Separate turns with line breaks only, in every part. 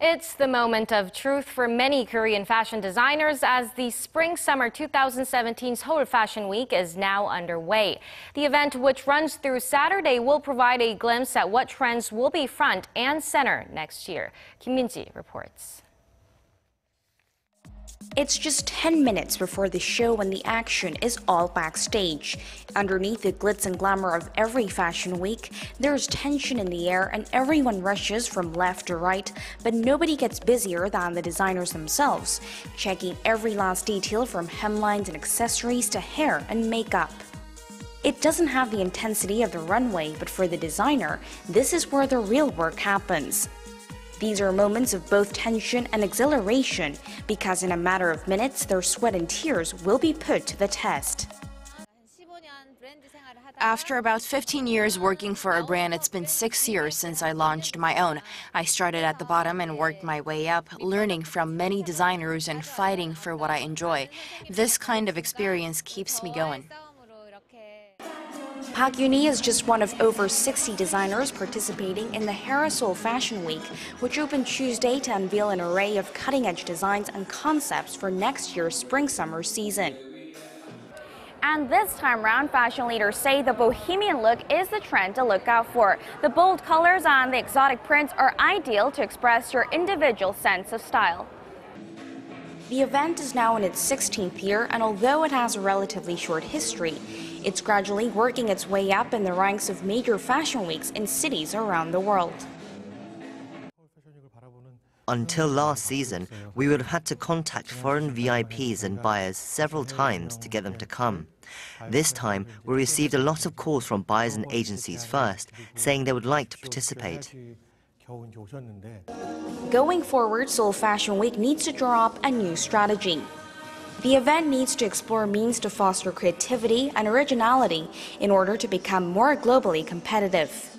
It's the moment of truth for many Korean fashion designers as the Spring Summer 2017 Seoul Fashion Week is now underway. The event, which runs through Saturday, will provide a glimpse at what trends will be front and center next year. Kim Min-ji reports.
It's just 10 minutes before the show when the action is all backstage. Underneath the glitz and glamour of every fashion week, there's tension in the air and everyone rushes from left to right, but nobody gets busier than the designers themselves, checking every last detail from hemlines and accessories to hair and makeup. It doesn't have the intensity of the runway, but for the designer, this is where the real work happens. These are moments of both tension and exhilaration because in a matter of minutes, their sweat and tears will be put to the test.
After about 15 years working for a brand, it's been six years since I launched my own. I started at the bottom and worked my way up, learning from many designers and fighting for what I enjoy. This kind of experience keeps me going.
Park Youn-hee is just one of over 60 designers participating in the Seoul Fashion Week, which opened Tuesday to unveil an array of cutting-edge designs and concepts for next year's spring-summer season. And this time round, fashion leaders say the bohemian look is the trend to look out for. The bold colors and the exotic prints are ideal to express your individual sense of style. The event is now in its 16th year, and although it has a relatively short history, it's gradually working its way up in the ranks of major fashion weeks in cities around the world.
Until last season, we would have had to contact foreign VIPs and buyers several times to get them to come. This time, we received a lot of calls from buyers and agencies first, saying they would like to participate.
Going forward, Seoul Fashion Week needs to draw up a new strategy. The event needs to explore means to foster creativity and originality in order to become more globally competitive.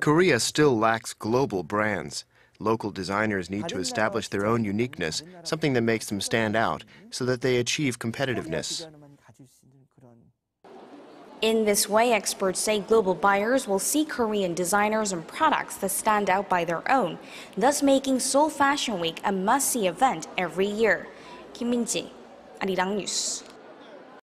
Korea still lacks global brands. Local designers need to establish their own uniqueness, something that makes them stand out, so that they achieve competitiveness.
In this way, experts say global buyers will see Korean designers and products that stand out by their own, thus making Seoul Fashion Week a must-see event every year. Kim Min-ji, Arirang News.